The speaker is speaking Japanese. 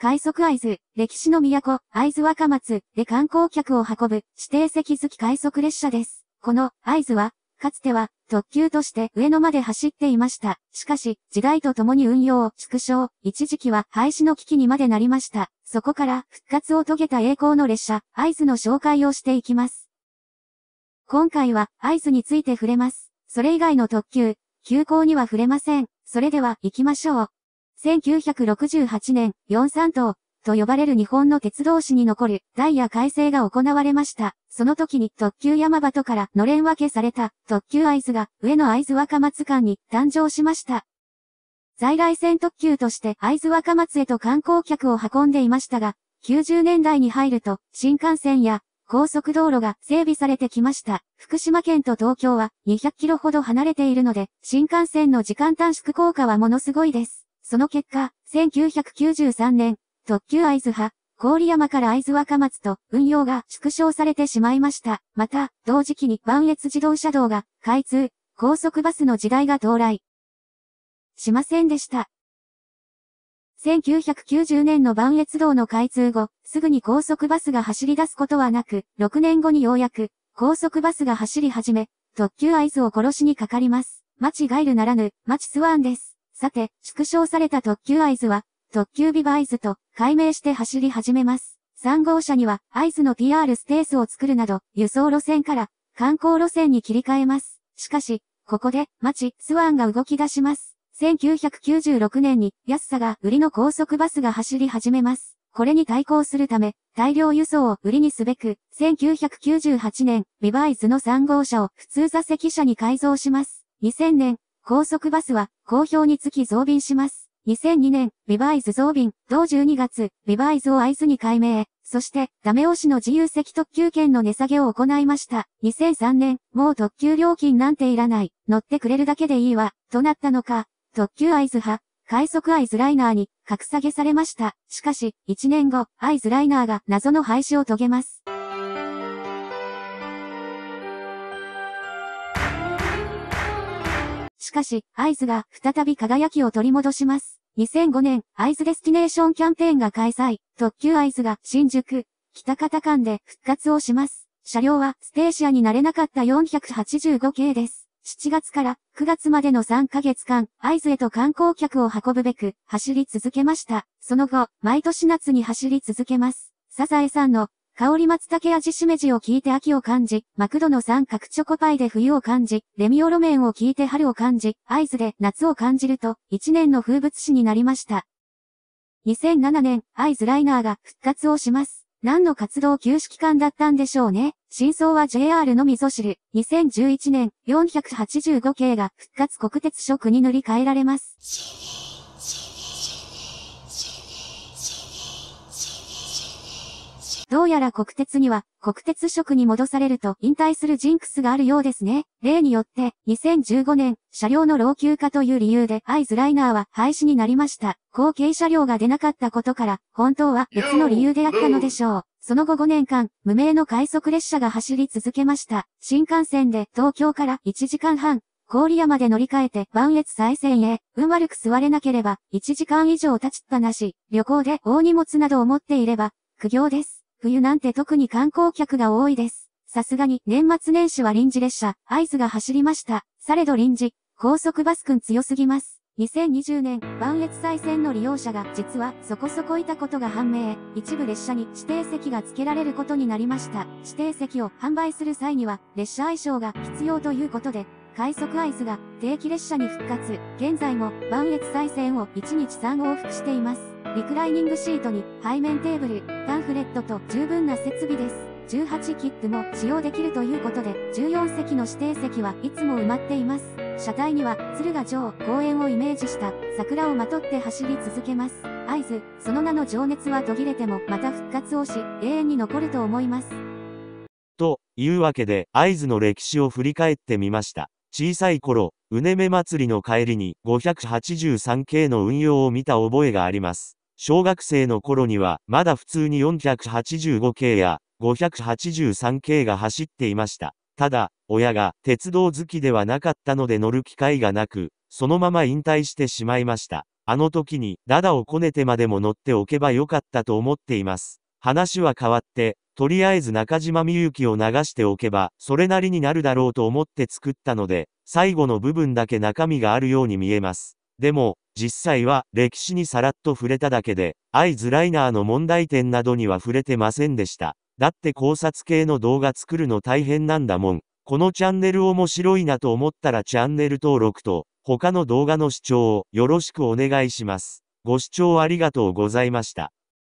快速会津、歴史の都、会津若松で観光客を運ぶ指定席付き快速列車です。この会津は、かつては特急として上野まで走っていました。しかし、時代とともに運用を縮小、一時期は廃止の危機にまでなりました。そこから復活を遂げた栄光の列車、会津の紹介をしていきます。今回は会津について触れます。それ以外の特急、急行には触れません。それでは行きましょう。1968年、43等と呼ばれる日本の鉄道史に残るダイヤ改正が行われました。その時に特急山端からのれん分けされた特急会津が上野会津若松間に誕生しました。在来線特急として会津若松へと観光客を運んでいましたが、90年代に入ると新幹線や高速道路が整備されてきました。福島県と東京は200キロほど離れているので、新幹線の時間短縮効果はものすごいです。その結果、1993年、特急会津派、郡山から会津若松と運用が縮小されてしまいました。また、同時期に磐越自動車道が開通、高速バスの時代が到来。しませんでした。1990年の磐越道の開通後、すぐに高速バスが走り出すことはなく、6年後にようやく、高速バスが走り始め、特急会津を殺しにかかります。マチガイルならぬ、マチスワンです。さて、縮小された特急合図は、特急ビバ合図と改名して走り始めます。3号車には合図の PR スペースを作るなど、輸送路線から観光路線に切り替えます。しかし、ここで、町、スワンが動き出します。1996年に安さが売りの高速バスが走り始めます。これに対抗するため、大量輸送を売りにすべく、1998年、ビバイズの3号車を普通座席車に改造します。2000年、高速バスは、好評につき増便します。2002年、ビバイズ増便、同12月、ビバイズを合図に改名。そして、ダメ押しの自由席特急券の値下げを行いました。2003年、もう特急料金なんていらない。乗ってくれるだけでいいわ。となったのか。特急合図派、快速合図ライナーに格下げされました。しかし、1年後、合図ライナーが謎の廃止を遂げます。しかし、あいづが再び輝きを取り戻します。2005年、会津デスティネーションキャンペーンが開催。特急あいづが新宿、喜多方間で復活をします。車両はスペーシアになれなかった485系です。7月から9月までの3ヶ月間、会津へと観光客を運ぶべく走り続けました。その後、毎年夏に走り続けます。サザエさんの香り松茸味しめじを聞いて秋を感じ、マクドの三角チョコパイで冬を感じ、レミオロメンを聞いて春を感じ、あいづで夏を感じると、一年の風物詩になりました。2007年、合図ライナーが復活をします。何の活動休止期間だったんでしょうね。真相は JR のみぞ知る。2011年、485系が復活国鉄色に塗り替えられます。どうやら国鉄には、国鉄色に戻されると引退するジンクスがあるようですね。例によって、2015年、車両の老朽化という理由で、アイズライナーは廃止になりました。後継車両が出なかったことから、本当は別の理由であったのでしょう。その後5年間、無名の快速列車が走り続けました。新幹線で東京から1時間半、郡山で乗り換えて磐越再線へ、運悪く座れなければ、1時間以上立ちっぱなし、旅行で大荷物などを持っていれば、苦行です。冬なんて特に観光客が多いです。さすがに年末年始は臨時列車、合図が走りました。されど臨時、高速バスくん強すぎます。2020年、磐越再線の利用者が実はそこそこいたことが判明。一部列車に指定席が付けられることになりました。指定席を販売する際には列車相性が必要ということで、快速アイスが定期列車に復活。現在も磐越再線を1日3往復しています。リクライニングシートに背面テーブル、パンフレットと十分な設備です。18切符も使用できるということで、14席の指定席はいつも埋まっています。車体には、鶴ヶ城公園をイメージした桜をまとって走り続けます。合図、その名の情熱は途切れてもまた復活をし、永遠に残ると思います。というわけで、合図の歴史を振り返ってみました。小さい頃、うねめ祭りの帰りに583系の運用を見た覚えがあります。小学生の頃には、まだ普通に485系や583系が走っていました。ただ、親が鉄道好きではなかったので乗る機会がなく、そのまま引退してしまいました。あの時に、ダダをこねてまでも乗っておけばよかったと思っています。話は変わって、とりあえず中島みゆきを流しておけば、それなりになるだろうと思って作ったので、最後の部分だけ中身があるように見えます。でも、実際は、歴史にさらっと触れただけで、アイズライナーの問題点などには触れてませんでした。だって考察系の動画作るの大変なんだもん。このチャンネル面白いなと思ったらチャンネル登録と、他の動画の視聴をよろしくお願いします。ご視聴ありがとうございました。